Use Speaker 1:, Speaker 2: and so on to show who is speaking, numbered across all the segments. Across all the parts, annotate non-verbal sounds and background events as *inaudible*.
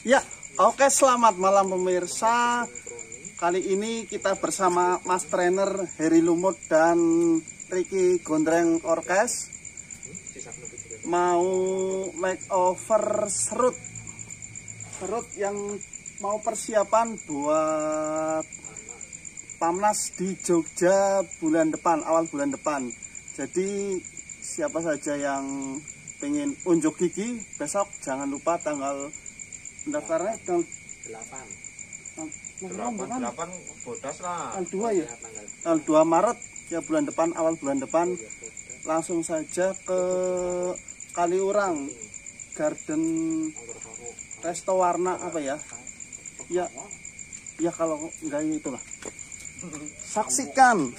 Speaker 1: Ya, oke selamat malam pemirsa. Kali ini kita bersama Mas Trainer Heri Lumut dan Ricky Gondreng Orkes mau makeover serut serut yang mau persiapan buat Pamnas di Jogja bulan depan awal bulan depan jadi siapa saja yang pengen unjuk gigi besok jangan lupa tanggal pendaftarannya tanggal
Speaker 2: 8
Speaker 1: tanggal
Speaker 2: 8 8 bodas lah.
Speaker 1: Tanggal 2 ya? Tanggal 2 Maret ya bulan depan awal bulan depan. Langsung saja ke Kaliurang Garden Resto Warna apa ya? Ya. Ya kalau enggak itulah *laughs* saksikan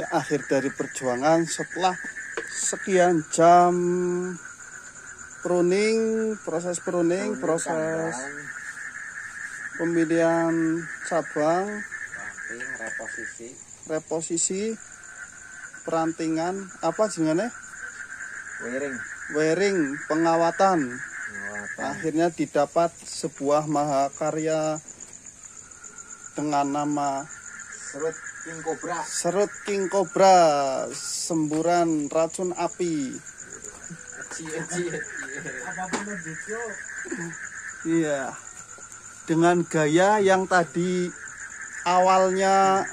Speaker 1: ya, akhir dari perjuangan setelah sekian jam pruning proses pruning proses pemilihan cabang
Speaker 2: reposisi.
Speaker 1: reposisi perantingan apa jenenge
Speaker 2: Wiring.
Speaker 1: wiring pengawatan
Speaker 2: Muatan.
Speaker 1: akhirnya didapat sebuah mahakarya dengan nama
Speaker 2: Serut King Cobra.
Speaker 1: Serut King Cobra semburan racun api iya dengan gaya yang tadi awalnya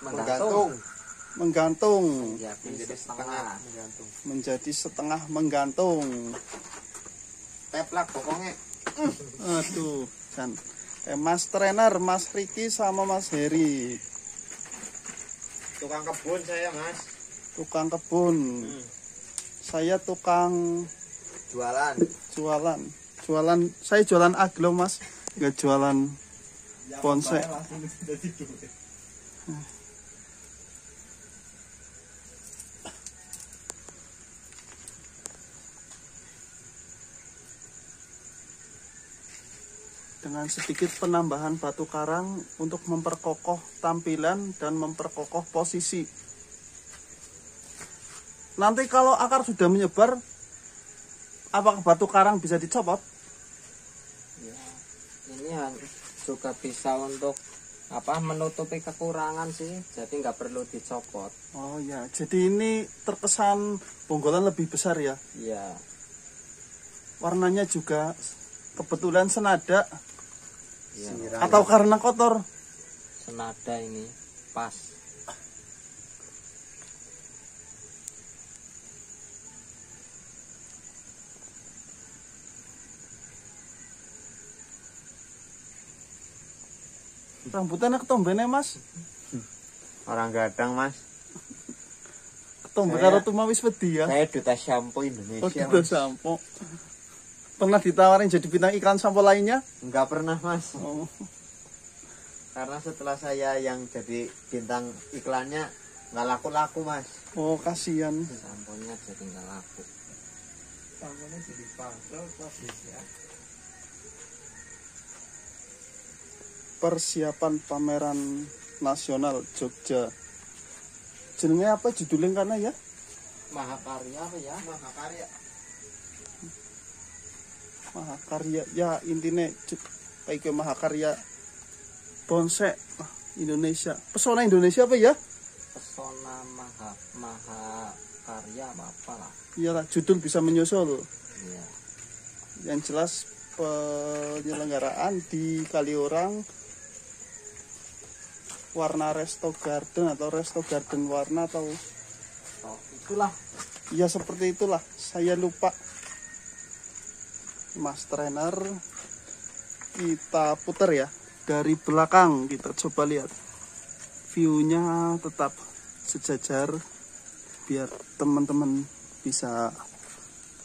Speaker 2: Menggantung.
Speaker 1: menggantung
Speaker 2: Menjadi setengah. Menggantung.
Speaker 1: menjadi setengah menggantung
Speaker 2: Teplak pokoknya.
Speaker 1: aduh dan eh, Mas trainer Mas Riki sama Mas Heri.
Speaker 2: Tukang kebun saya mas.
Speaker 1: tukang kebun. Saya tukang
Speaker 2: Jualan.
Speaker 1: jualan. Jualan saya jualan aglo mas. Nggak jualan bonsai dengan sedikit penambahan batu karang untuk memperkokoh tampilan dan memperkokoh posisi. Nanti kalau akar sudah menyebar apakah batu karang bisa dicopot?
Speaker 3: Ya, ini juga bisa untuk apa menutupi kekurangan sih. Jadi nggak perlu dicopot.
Speaker 1: Oh ya, jadi ini terkesan bonggolan lebih besar ya.
Speaker 3: ya
Speaker 1: Warnanya juga kebetulan senada
Speaker 3: ya
Speaker 1: atau karena kotor.
Speaker 3: senada ini pas
Speaker 1: Rambutnya ketombene mas,
Speaker 2: Orang gadang mas.
Speaker 1: ketombe karo tuma wis wedi ya.
Speaker 3: saya duta shampoo
Speaker 1: Oh
Speaker 3: Indonesia
Speaker 1: gitu
Speaker 3: mas.
Speaker 1: sampo. Pernah ditawarin jadi bintang iklan sampo lainnya?
Speaker 2: Enggak pernah mas.
Speaker 1: Oh,
Speaker 2: Karena setelah saya yang jadi bintang iklannya nggak laku-laku mas.
Speaker 1: oh kasihan.
Speaker 3: samponya jadi nggak laku
Speaker 2: Samponya jadi pangkel ya.
Speaker 1: Persiapan pameran nasional Jogja. Jenenge apa judulnya karena ya?
Speaker 3: mahakarya apa ya
Speaker 2: Mahakarya.
Speaker 1: Mahakarya ya intinya kayak ke mahakarya bonsai ah, Indonesia. Pesona Indonesia apa ya?
Speaker 3: pesona maha mahakarya apa apa lah
Speaker 1: Iyalah judul bisa menyusul.
Speaker 3: ya
Speaker 1: Yang jelas penyelenggaraan di Kaliurang warna resto garden atau resto garden warna atau
Speaker 3: oh, itulah
Speaker 1: ya seperti itulah saya lupa mas trainer kita putar ya dari belakang kita coba lihat. Viewnya tetap sejajar biar teman-teman bisa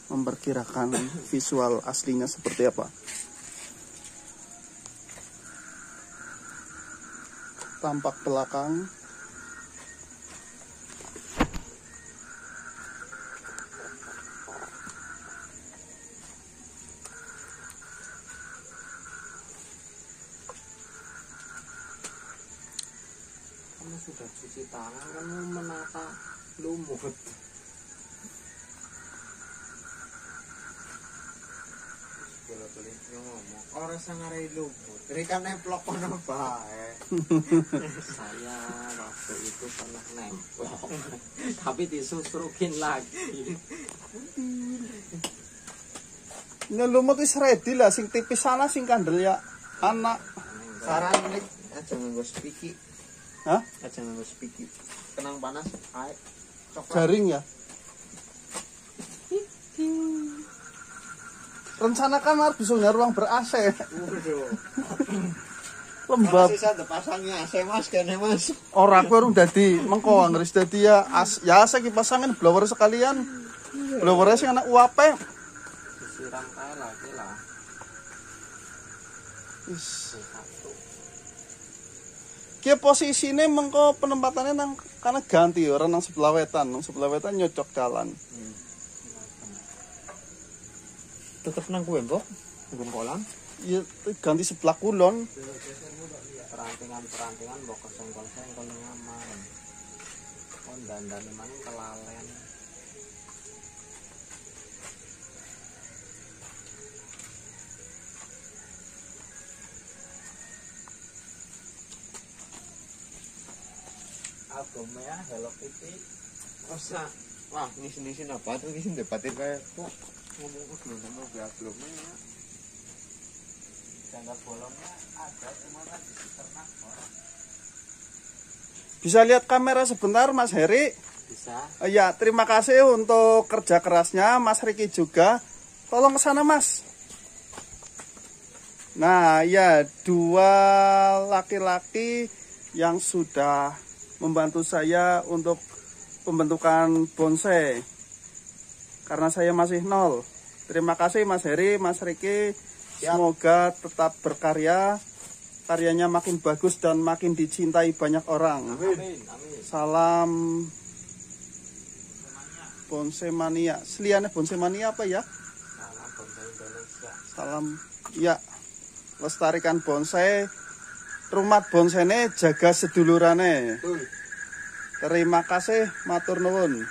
Speaker 1: memperkirakan visual aslinya seperti apa. Tampak belakang
Speaker 3: kamu sudah cuci tangan kamu menata lumut
Speaker 2: Kalau beli ngomong orang sangarai lumut. Berikan nemplok kono bae.
Speaker 3: saya waktu itu pernah nempel tapi disusrukin lagi
Speaker 1: Ini lumut wis ready lah sing tipis sana sing kandel ya anak.
Speaker 2: Saran nih aja nganggo spiki.
Speaker 1: Hah?
Speaker 2: Aja nganggo spiki. Kenang panas. Ae. Coklat.
Speaker 1: Garing ya. Rencana harus bisa ruang ber AC. Lembab.
Speaker 2: Masih saya pasangnya AC mas kene mas.
Speaker 1: Ora aku urung dadi mengko ngris dadi ya as, ya AC kipasangin blower sekalian. Blower sing anak UAP.
Speaker 3: disiram kayak lagi lah
Speaker 1: Wis. Ki posisine mengko penempatannya nang karena ganti orang nang sebelah wetan, nang sebelah wetan nyocok dalan.
Speaker 2: Tetep nang kuwe, Mbok. Kolam.
Speaker 1: Ya ganti sebelah kulon.
Speaker 3: perantingan-perantingan mbok kesengkol-sengkol nyaman oh dandane maning kelalen Ya Hello Kitty
Speaker 2: Masa wah sini apa tuh ini debatin kayak kok ngomong belum ngomong ya belum ya.
Speaker 3: jangka bolongnya ada cuma kan di ternak
Speaker 1: Bisa lihat kamera sebentar Mas Heri.
Speaker 3: bisa
Speaker 1: Eh, Ya, terima kasih untuk kerja kerasnya Mas Riki juga. Tolong ke sana, Mas. Nah, ya dua laki-laki yang sudah membantu saya untuk pembentukan bonsai. Karena saya masih nol. Terima kasih Mas Heri, Mas Riki. Semoga tetap berkarya. Karyanya makin bagus dan makin dicintai banyak orang.
Speaker 3: amin amin
Speaker 1: Salam Bonsai Mania. Seliane Bonsai Mania apa ya?
Speaker 3: salam bonsai Indonesia
Speaker 1: Salam ya. Lestarikan bonsai. Rumat bonsene jaga sedulurane. Terima kasih matur nuwun.